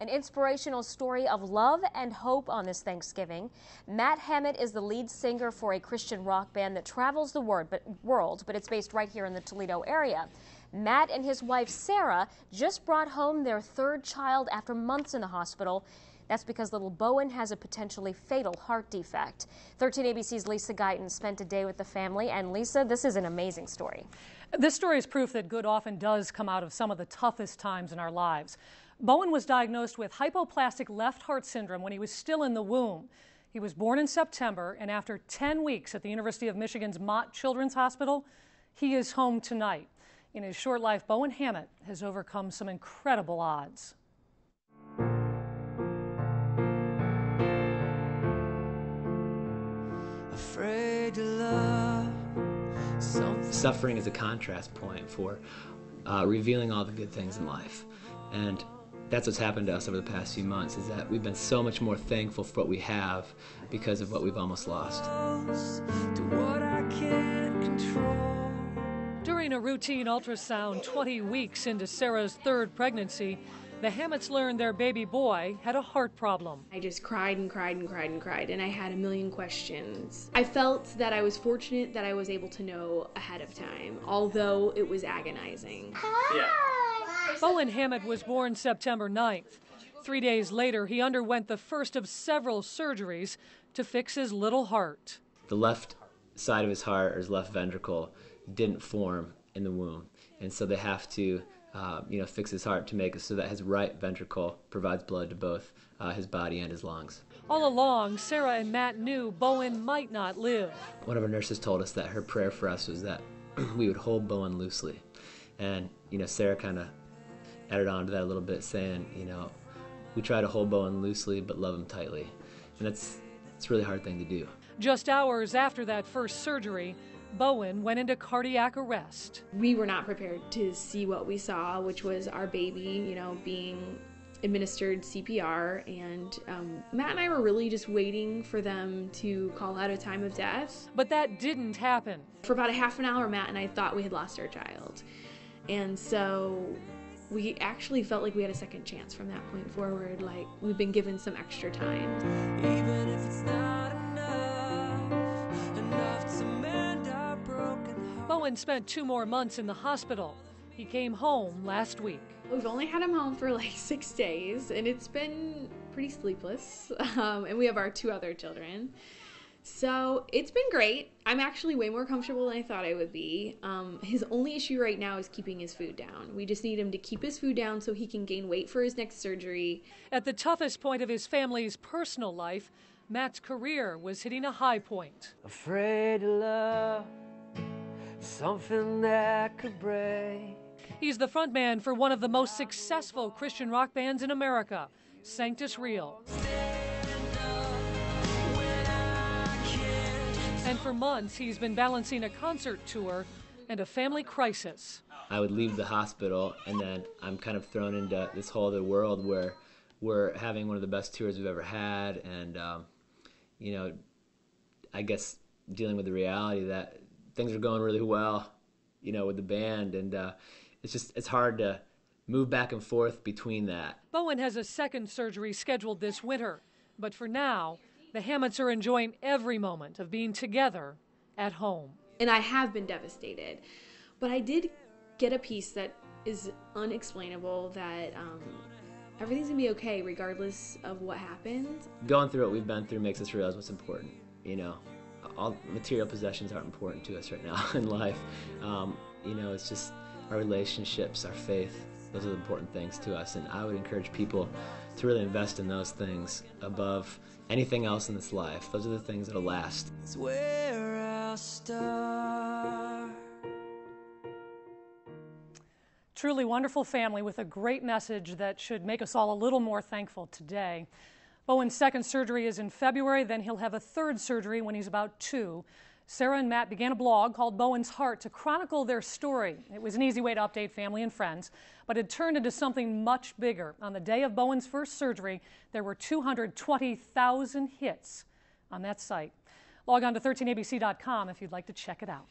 An inspirational story of love and hope on this Thanksgiving. Matt Hammitt is the lead singer for a Christian rock band that travels the world, but it's based right here in the Toledo area. Matt and his wife Sarah just brought home their third child after months in the hospital. That's because little Bowen has a potentially fatal heart defect. 13 ABC's Lisa Guyton spent a day with the family, and Lisa, this is an amazing story. This story is proof that good often does come out of some of the toughest times in our lives. Bowen was diagnosed with hypoplastic left heart syndrome when he was still in the womb. He was born in September, and after 10 weeks at the University of Michigan's Mott Children's Hospital, he is home tonight. In his short life, Bowen Hammitt has overcome some incredible odds. Suffering is a contrast point for uh, revealing all the good things in life. And that's what's happened to us over the past few months is that we've been so much more thankful for what we have because of what we've almost lost. During a routine ultrasound 20 weeks into Sarah's third pregnancy, the Hammitts learned their baby boy had a heart problem. I just cried and cried and cried and cried, and I had a million questions. I felt that I was fortunate that I was able to know ahead of time, although it was agonizing. Yeah. Bowen Hammitt was born September 9th. Three days later, he underwent the first of several surgeries to fix his little heart. The left side of his heart, or his left ventricle, didn't form in the womb, and so they have to, uh, you know, fix his heart to make it so that his right ventricle provides blood to both uh, his body and his lungs. All along, Sarah and Matt knew Bowen might not live. One of our nurses told us that her prayer for us was that we would hold Bowen loosely, and you know, Sarah kind of added on to that a little bit, saying, you know, we try to hold Bowen loosely but love him tightly. And that's it's a really hard thing to do. Just hours after that first surgery, Bowen went into cardiac arrest. We were not prepared to see what we saw, which was our baby, you know, being administered CPR. And um, Matt and I were really just waiting for them to call out a time of death. But that didn't happen. For about a half an hour, Matt and I thought we had lost our child. And so we actually felt like we had a second chance from that point forward. Like we've been given some extra time. Even if it's not enough, enough to mend our broken heart. Bowen spent two more months in the hospital. He came home last week. We've only had him home for like six days, and it's been pretty sleepless. Um, and we have our two other children. So it's been great. I'm actually way more comfortable than I thought I would be. Um, his only issue right now is keeping his food down. We just need him to keep his food down so he can gain weight for his next surgery. At the toughest point of his family's personal life, Matt's career was hitting a high point. Afraid to love something that could break. He's the frontman for one of the most successful Christian rock bands in America, Sanctus Real. And for months, he's been balancing a concert tour and a family crisis. I would leave the hospital, and then I'm kind of thrown into this whole other world where we're having one of the best tours we've ever had, and um, you know, I guess dealing with the reality that things are going really well, you know, with the band, and uh, it's just it's hard to move back and forth between that. Bowen has a second surgery scheduled this winter, but for now, the Hammitts are enjoying every moment of being together at home. And I have been devastated, but I did get a peace that is unexplainable that um, everything's gonna be okay regardless of what happens. Going through what we've been through makes us realize what's important. You know, all material possessions aren't important to us right now in life. Um, you know, it's just our relationships, our faith. Those are the important things to us, and I would encourage people to really invest in those things above anything else in this life. Those are the things that'll last. It's where I'll start. Truly wonderful family with a great message that should make us all a little more thankful today. Bowen's second surgery is in February, then he'll have a third surgery when he's about two. Sarah and Matt began a blog called Bowen's Heart to chronicle their story. It was an easy way to update family and friends, but it turned into something much bigger. On the day of Bowen's first surgery, there were 220,000 hits on that site. Log on to 13abc.com if you'd like to check it out.